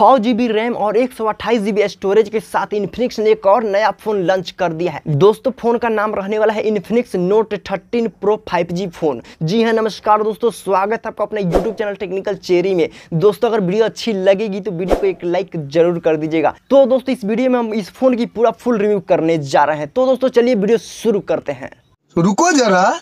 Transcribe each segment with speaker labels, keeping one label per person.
Speaker 1: छः GB RAM और एक सौ स्टोरेज के साथ इन्फिनिक्स ने एक और नया फ़ोन लॉन्च कर दिया है। दोस्तों फ़ोन का नाम रहने वाला है Infinix note 13 pro 5G phone जी हाँ नमस्कार दोस्तों, स्वागत है आपका अपने यूट्यूब चैनल टेक्निकल चेरी में। दोस्तों, अगर वीडियो अच्छी लगेगी तो वीडियो को एक लाइक ज़रूर कर दीजिएगा। तो दोस्तों, इस वीडियो में हम इस फ़ोन की पूरा फुल रिव्यू करने जा रहे हैं। तो दोस्तों, चलिए वीडियो शुरू करते हैं।
Speaker 2: रुको जरा,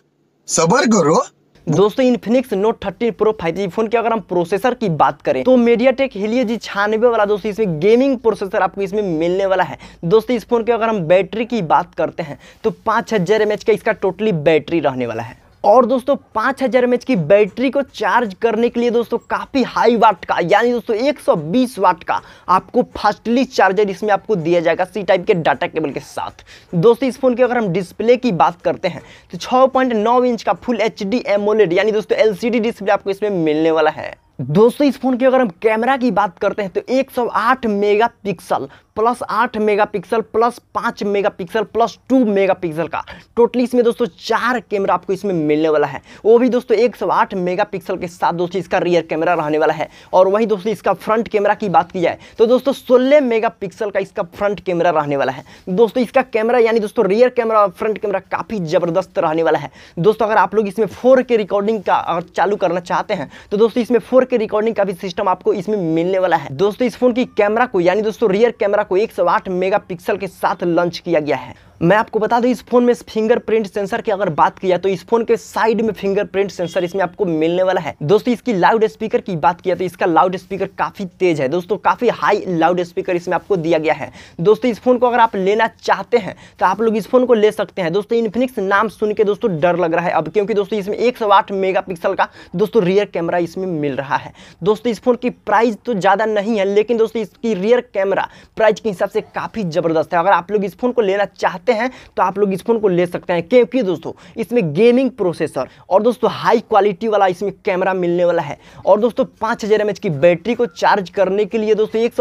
Speaker 2: सबर करो।
Speaker 1: दोस्तों Infinix note 13 pro 5G phone की अगर हम प्रोसेसर की बात करें तो मीडिया टेक हिलिय जी छियानवे वाला दोस्तों, इसमें गेमिंग प्रोसेसर आपको इसमें मिलने वाला है। दोस्तों, इस फ़ोन की अगर हम बैटरी की बात करते हैं तो पाँच हज़ार एम एच का इसका टोटली बैटरी रहने वाला है। और दोस्तों, पाँच हज़ार एम की बैटरी को चार्ज करने के लिए दोस्तों, काफ़ी हाई वाट का, यानी दोस्तों 120 वाट का आपको फास्टली चार्जर इसमें आपको दिया जाएगा सी टाइप के डाटा केबल के साथ। दोस्तों, इस फ़ोन की अगर हम डिस्प्ले की बात करते हैं तो 6.9 इंच का फुल एच डी यानी दोस्तों एलसीडी डिस्प्ले आपको इसमें मिलने वाला है। दोस्तों, इस फ़ोन की अगर हम कैमरा की बात करते हैं तो 108 megapixel, plus 8 megapixel, plus 5 megapixel, plus 2 megapixel का। टोटली इसमें दोस्तों, चार कैमरा आपको इसमें मिलने वाला है। वो भी दोस्तों 108 मेगापिक्सल के साथ दोस्तों, इसका रियर कैमरा रहने वाला है। और वही दोस्तों, इसका फ्रंट कैमरा की बात की जाए तो दोस्तों 16 मेगापिक्सल का इसका फ्रंट कैमरा रहने वाला है। दोस्तों, इसका कैमरा यानी दोस्तों रियर कैमरा और फ्रंट कैमरा काफ़ी ज़बरदस्त रहने वाला है। दोस्तों, अगर आप लोग इसमें फोर रिकॉर्डिंग का चालू करना चाहते हैं तो दोस्तों, इसमें फोर के रिकॉर्डिंग का भी सिस्टम आपको इसमें मिलने वाला है। दोस्तों, इस फ़ोन की कैमरा को, यानी दोस्तों रियर कैमरा को 108 मेगापिक्सल के साथ लॉन्च किया गया है। मैं आपको बता दूँ, इस फ़ोन में फिंगरप्रिंट सेंसर की अगर बात किया तो इस फ़ोन के साइड में फिंगरप्रिंट सेंसर इसमें आपको मिलने वाला है। दोस्तों, इसकी लाउड स्पीकर की बात किया तो इसका लाउड स्पीकर काफ़ी तेज है। दोस्तों, काफ़ी हाई लाउड स्पीकर इसमें आपको दिया गया है। दोस्तों, इस फ़ोन को अगर आप लेना चाहते हैं तो आप लोग इस फ़ोन को ले सकते हैं। दोस्तों इन्फिनिक्स नाम सुन के दोस्तों डर लग रहा है अब, क्योंकि दोस्तों, इसमें एक मेगा का दोस्तों रियर कैमरा इसमें मिल रहा है। दोस्तों, इस फ़ोन की प्राइस तो ज़्यादा नहीं है, लेकिन दोस्तों, इसकी रियर कैमरा प्राइस के हिसाब से काफ़ी ज़बरदस्त है। अगर आप लोग इस फ़ोन को लेना चाहते हैं तो आप लोग इस फ़ोन को ले सकते हैं। क्योंकि दोस्तों? इसमें गेमिंग प्रोसेसर और दोस्तों हाई क्वालिटी वाला इसमें कैमरा मिलने वाला है। और दोस्तों पाँच हज़ार की बैटरी को चार्ज करने के लिए दोस्तों एक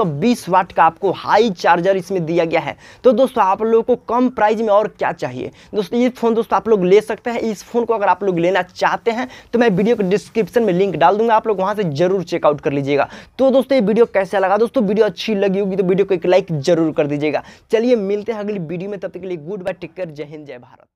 Speaker 1: वाट का आपको हाई चार्जर इसमें दिया गया है। तो दोस्तों आप लोगों को कम प्राइस में और क्या चाहिए? दोस्तों ये फ़ोन दोस्तों आप लोग ले सकते हैं। इस फ़ोन को अगर आप लोग लेना चाहते हैं तो मैं वीडियो को डिस्क्रिप्शन में लिंक डाल दूँगा। आप लोग वहाँ से ज़रूर चेकआउट कर लीजिएगा। तो दोस्तों ये वीडियो कैसा लगा? दोस्तों वीडियो अच्छी लगी होगी तो वीडियो को एक लाइक ज़रूर कर दीजिएगा। चलिए मिलते हैं अगली वीडियो में, तब तक के लिए गुड बाय टेक केयर जय हिंद जय भारत।